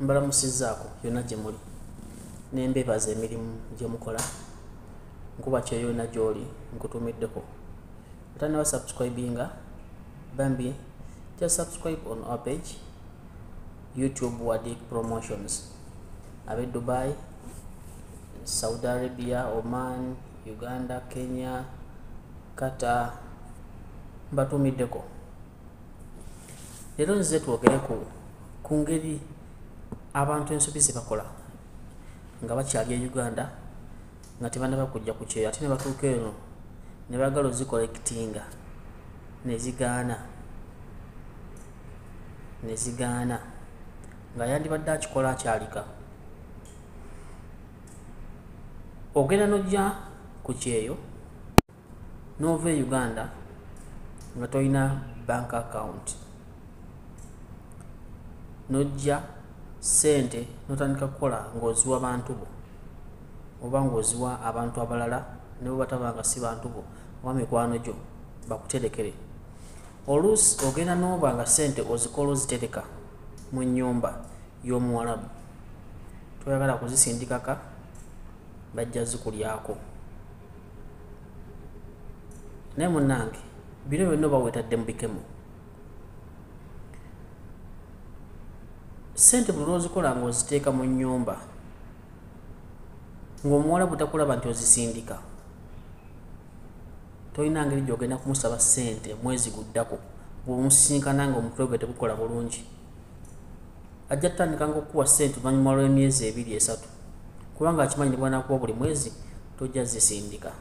mbalamusizaako yonna gye muli. Nembebaza emirimu gye mukola. Nkuba kyo yonna gy'oli nkutumiddeko. Otandaba subscribinga bambi just subscribe on our page youtube wadik promotions. Abe dubai saudi arabia oman uganda kenya kata mbatumiddeko. Leero nzize twogere ku ku ngeri abantu ensobi ze bakola nga bakyali e uganda nga tebanaba kujja ku kyeyo ate ne batuuka eno ne baagala ozikolekitinga ne zigaana ne zigaana nga yandibadde akikola akyalika. Ogenda nojja ku kyeyo n'ova e uganda nga tolina bank account nojja sente notandika kukola ng'oziwa bantu bo oba ng'oziwa abantu abalala ne bwe bataba nga si bantu bo oba mikwano gyo bakuterekere. Oluusi ogenda n'oba nga sente ozikola ozitereka mu nnyumba y'omuwalabu toyagala kuzisindikaka bajja zikulyako. Naye munnange bino byonna oba weetadde mu bikemo sente buli lwozikola ng'oziteeka mu nnyumba ng'omuwalabu takulaba nti ozisindika tolina ngeri gyogenda kumusaba sente mwezi guddako bw'omusisinkana nga omutwe gwe tegukola bulungi. Ajja tutandika ngaokuwa sente oluvanyuma lw'emyezi ebiri esatu kubanga akimanyi ne bwanakuwa buli mwezi tojja zisindika.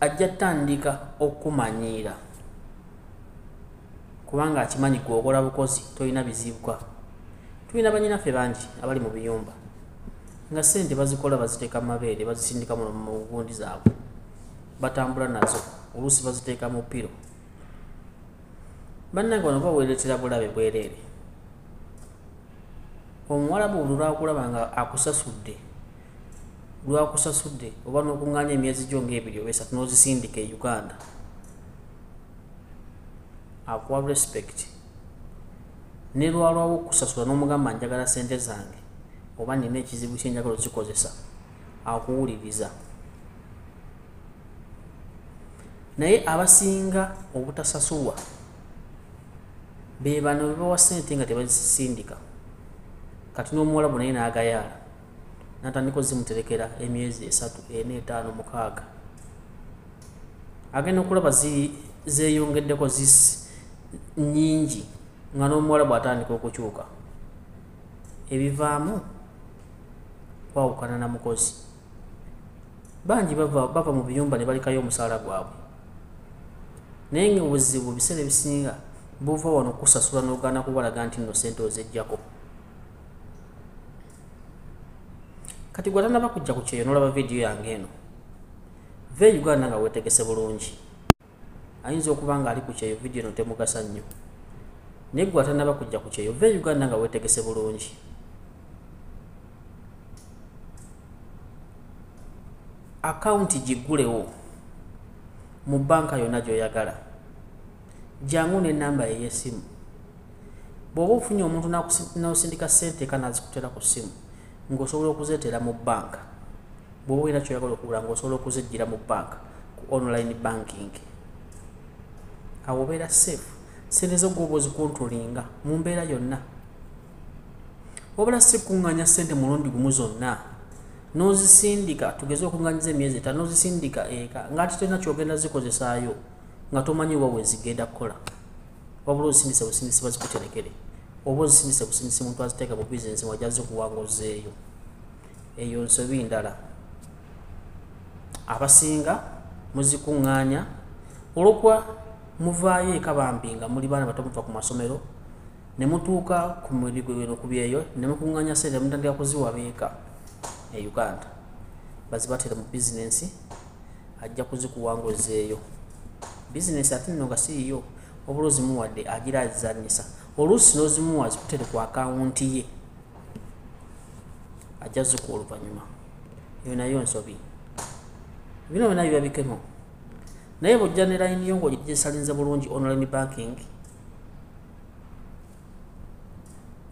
Ajja tutandika okumanyiira kubanga akimanyi gweokola bukozi tolina bizibuka. Tulina banyinaffe bangi abali mu biyumba nga sente bazikola baziteeka mu mabeere bazisindika mu gundi zaabwe. Batambula nazo oluusi baziteeka mu piro bannange bano baweeretera bulabe bwereere. Omuwalabu buli lwakulaba nga akusasudde lwakusasudde oba n'okuŋŋaanya emyezi gyo ngaebiri oba esatu n'ozisindika e uganda akuwa respect. Ne lwalwawo okusasula n'omugamba njagala sente zange oba nina ekizibu kyenjagala ozikozesa akuwuliriza. Naye abasinga obutasasulwa be bano bebawa sente nga tebazisindika. Kati n'omuwalabu naye n'agayaala natandika ozimuterekera emyezi esatu ena etaano mukaaga. Agenda okulaba zeyongeddeko nyingi nga n'omuwalabu atandika okukyuka. Ebivaamu kwawukana na mukozi. Bangi bava, mu biyumba ne balikayo omusaala gwabwe. Naye nga obuzibu biseera ebisinga buva wano kusasula n'ogaana kubalaga nti nno sente ozejjako kati gwe atanaba kujja ku kyeyo n'olaba vidiyo yange eno va e uganda nga weetegese bulungi ayinza okuba nga ali ku kyeyo vidiyo eno temugasa nnyo. Naye gwe atanaba kujja ku kyeyo va e uganda nga weetegese bulungi. Akawunti giggulewo mu banka yonna gy'oyagala. Jangu n'enamba ey'essimu bw'oba ofunye omuntu n'osindika sente eka nazikutera ku ssimu ng'osobola okuzeetera mu banka bw'oba olina kyoyagala okugula ng'osobola okuzejjira mu banka ku online banking awo obeera safe. Sente zo gwoba ozikontrolinga mu mbeera yonna. Wabula si kuŋŋanya sente mulundi gumu zonna. N'ozisindika tugeze okuŋŋanyiza emyezi etaano n'ozisindika eka ng'ate tolina kyogenda zikozesaayo nga tomanyi wa wezigenda kukola. Wabula ozisindise busindisi bazikuterekere. Oba ozisindise busindisi muntu aziteeka mu bizinesi wajja zikuwanguzeeyo eyo nsobi ndala. Abasinga muzikuŋŋaanya. Olwokuba muvaayo eka bambi nga muli baana bato muva ku masomero ne mutuuka ku mirigo eno ku byeyo ne mukuŋŋaanya sente mutandika kuziwa beeka e uganda. Bazibatere mu bizinesi ajja kuzikuwanguzeeyo bizinesi ate nno nga siiyo obula ozimuwadde agira azizanyisa oluusi n'ozimuwa zikutere ku akawunti ye ajja zikuwa oluvannyuma. Eyo nayo nsobi. Bino byonna biba bikemo naye bwojja ne layini yo ng'ogisalinze bulungi online banking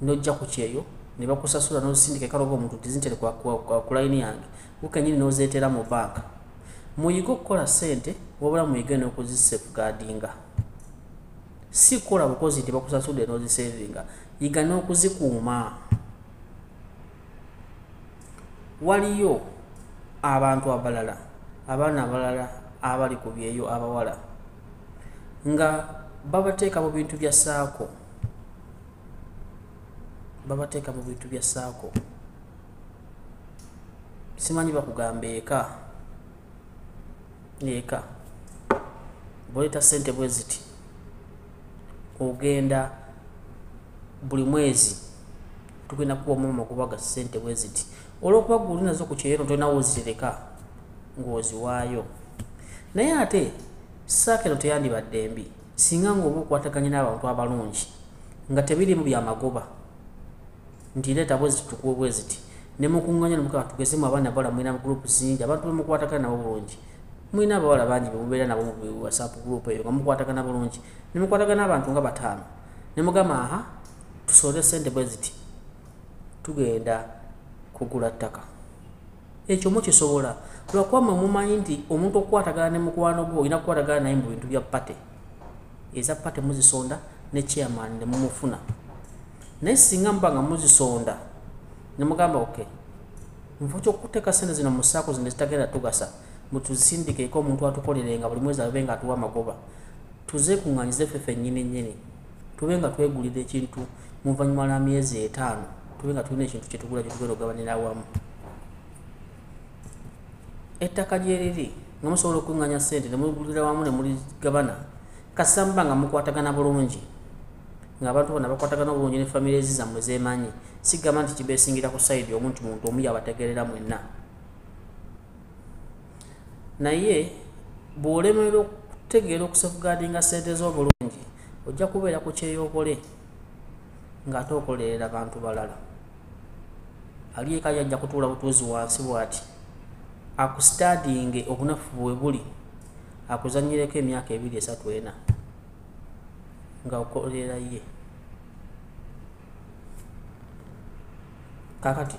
nojja ku kyeyo ne bakusasula nozisindika ekaloga omuntu tizintere ku layini yange gukenyini nozeetera mu banka muyige okukola sente wabula muyige n'okuzisefugardinga si kukola bukozi nti bakusasudde n'ozisevinga yiga n'okuzikuuma. Waliyo abantu abalala abaana abalala abali ku byeyo abawala nga babateeka mu bintu bya saako babateeka mu bintu bya saako simanyi bakugamba eka eka. Boleeta sente bwe ziti ogenda buli mwezi tugenda kuba omumama kubaga sente bwe ziti. Olwokuba guli nazo ku kyeyo tolinawo ozitereka ng'oziwaayo naye ate saako eno teyandibadde mbi. Singa ngaoba okwataganye n'abantu abalungi nga tebirimu byamagoba nti leeta bwe ziti tukuwe bwe ziti ne mukuŋŋanya nemukaa tugezemu abaana bawala mulina gurupu zingi abantu bemukwatagana nabo bulungi. Mulina abawala bangi bemubeera nabo mu whatsapp group eyo nga mukwatagana bulungi. Nemukwatagana abantu nga bataano. Nemugamba aha tusoole sente bwe ziti tugenda kugula ttaka. Ekyo mukisobola lwakuba mwe mumanyi nti omuntu okukwatagana ne mukwano gwe olina kukwatagana naye mu bintu bya pate eza pate muzisonda ne chairman ne mumufuna. Naye singa muba nga muzisonda nemugamba ok nfa kyokuteeka sente zino mu saako zino zitagenda tugasa mutuzisindikeeko omuntu atukolerenga buli mwezi abe nga atuwa amagoba tuzekuŋŋanyize ffeffe nnyini nnyini. Tube nga twegulira ekintu mu luvannyuma lwa myezi etaano. Tube nga tulina ekintu kyetugula kyetugenda okugabanira awamu ettaka gyeriri nga musobola okuŋŋanya sente nemugulira wamu ne muligabana kasamba nga mukwatagana bulungi. Ngaabantu bona bakwatagana obulungi ne famire ezi zammwe zemanyi. Sigamba nti kibeesingira ku saidi omuntu muntu omu yabategerera mwenna. Naye bw'olemerera okutegeera okusefugadinga sente z'obulungi ojja kubeera ku kyeyobole ng'ate okolerera bantu balala. Ali eka yajja kutuula butuuzi wansi bw'ati akusitadinge obunafu bwe buli akuzanyireko emyaka ebiri esatu ena nga okolera ye. Kakati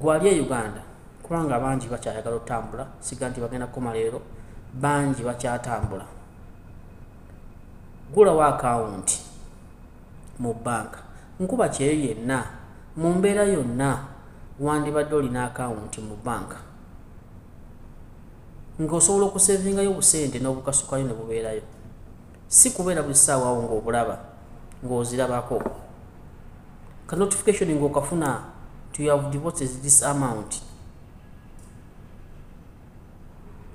gwali e uganda kubanga bangi bakyayagala otambula siga nti bagenda kukoma leero bangi bakyatambula. Gulawo akawunti mu banka nkuba kyeyo yenna mu mbeera yonna wandibadde olina akawunti mu banka ng'osobola okusevingayo obusente n'obukasukayo ne bubeerayo. Si kubeera buli ssaawawo ng'obulaba ng'ozirabako. Ka notification ng'okafuna to have devoted this amount.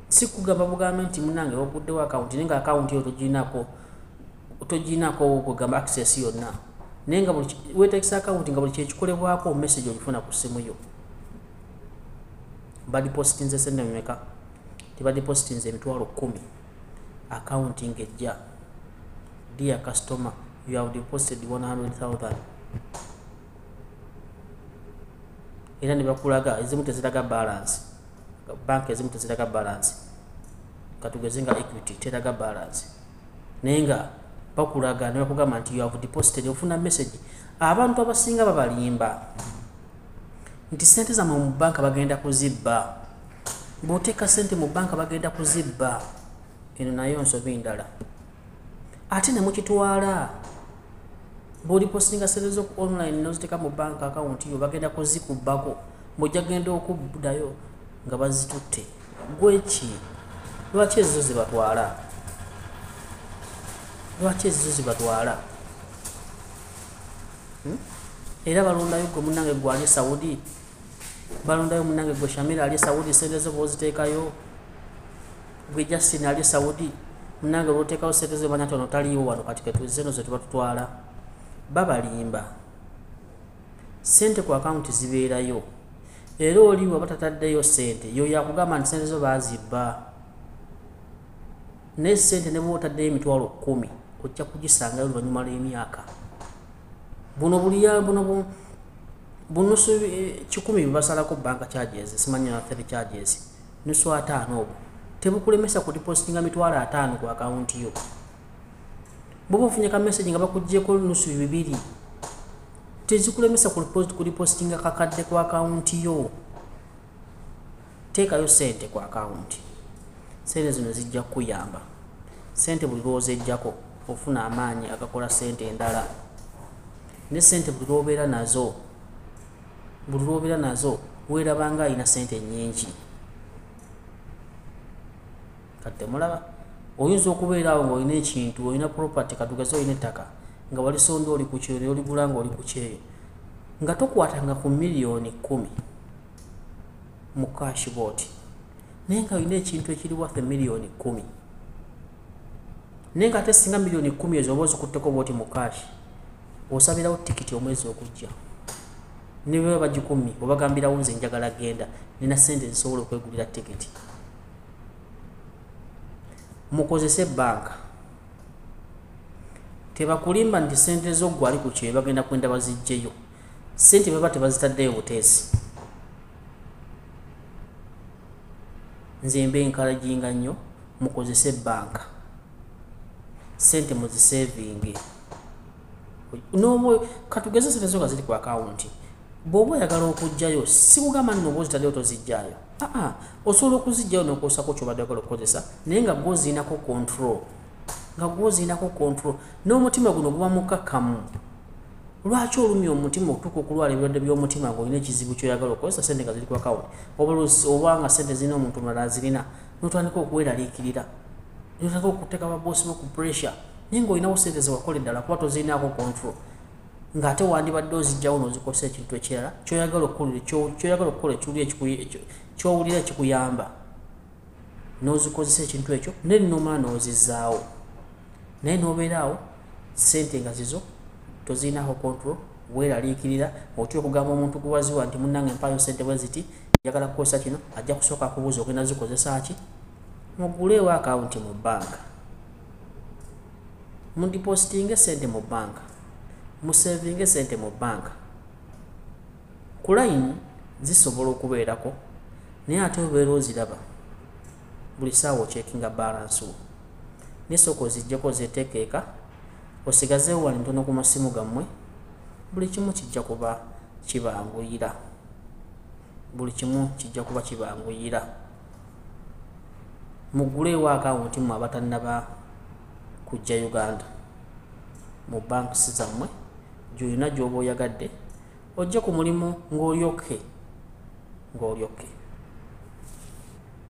Si kugamba bugambe nti munange oguddewo akawunti naye nga akawunti eyo togirinako kugamba access yonna. Naye nga weetegesa akawunti nga buli kyekikolebwako message ogifuna ku ssimu yo. Badipositinze sente mumeka tibadipositinze emitwalo kumi akawunti ngejja dear customer you have deposited 100000 era ne bakulaga ezimu teziraga balance. Banka ezimu teziraga balance. Katugeze nga equity teraga balance. Naye nga bakulaga ne bakugamba nti you have deposited ofuna message. Abantu abasinga babalimba. Nti sente zammwe mu banka bagenda kuzibba bw'oteeka sente mu banka bagenda kuzibba eno nayo nsobi ndala. Ate nemukitwala bwolipostinga sente zo online noziteeka mu bank account yo bagenda kuzikubbako. Mbwojja genda okuddayo nga bazitutte. Gweki lwaki ezizo zibatwala? Lwaki ezizo zibatwala? Hmm? era balondayo gwe munange gwe ali saudi balondayo munange gwe shamira ali saudi sente zo boziteekayo gwe justin ali saudi munange lwoteekawo sente zo manya tono taliiwo wano kati ketuzeno zetubatutwala babalimba. Sente ku akawunti zibeerayo. Era oliwo batataddeyo sente yoyo akugamba nti sente zo bazibba naye sente ne bwotaddeyo emitwalo kumi ojja kugisangayo oluvannyuma lw'emyaka. Buno buliya buno bunusu kikumi bebasalako banka charges simanyi nafere charges nusu ataano obwo tebukulemesa kudipositinga mitwalo ataano ku akawunti yo. Bwoba ofunye ka message nga bakugyeko nusu bibiri. Tezikulemesa kulipositinga kakadde ku akawunti yo. Teekayo sente ku akawunti sente zino zijja kukuyamba. Sente buli lwozejjako ofuna amaanyi agakola sente endala. Ne sente buli lwobeera nazo buli lwobeera nazo weerabanga alina sente nyingi kadde mulaba oyinza okubeeraawo ngaolina ekintu olina property katugeze olina ettaka nga walisonda oli ku kyeyo oligula nga oli ku kyeyo nga tokwatanga ku miliyoni kumi mu cashbot naye nga olina ekintu ekiri wathe miliyoni kumi naye nga ate singa miliyoni kumi ezo oba ozikutteko bwoti mu kashi osabirawo tikiti omwezi ogujja nebaba bagikumi obagambirawo nze njagala genda nina sente zisobola okwegulira tikiti mukozese banka tebakulimba nti sente zo gwe ali ku kyeyo bagenda kwenda bazijjeyo sente baba tebazitaddeyo buteesi. Nze mbe enkalajinga nnyo mukozese banka sente muzisevinge noba katugeze sente zo nga ziri ku akawunti bw'oba oyagala okugjayo sikugamba nti noba ozitaddeyo tozijjayo aa osobola okuzijjayo nokozesako kyobadde ogala okukozesa? Naye nga gwoziinako control nga gwoziinako control. N'omutima guno guba mukakkamu lwaki olumya omutima okutuuka okulwala ebirwadde by'omutima ngaolina ekizibu kyoyagala okukozesa? Sente nga ziri ku akawunti oba nga sente zirina omuntu mulala azirina notandika okweraliikirira notandika okuteeka baboosi bo ku pressure. Naye ngaolinawo sente zewakola eddala kuba toziinaako control ng'ate wandibadde ozijjawo n'ozikozesa ekintu ekirala kyoyagala okukola kyowulira ekikuyamba n'ozikozesa ekintu ekyo naye nomala n'ozizaawo naye n'obeeraawo sente nga zizo toziinako control weeraliikirira otya okugamba omuntu guwaziwa nti munange empayo sente bwe ziti njagala kukozesa kino ajja kusooka akubuuza ogenda zikozesa ki? Muguleewo akawunti mu banka mudipositinge sente mu banka musevinge sente mu banka ku layini zisobola okubeerako naye ate obeera oziraba buli saawa okyekinga balansi wo. Nesooka ozijjako zeteekeeka osigazeewo wali ntono ku masimu gammwe buli kimu kijja kuba kibanguyira. Buli kimu kijja kuba kibanguyira. Muguleewo akawunti mu abatannaba kujja uganda. Mu bankisi zammwe gyolina gyoba oyagadde ojje ku mulimu ng'olyokke ng'olyokke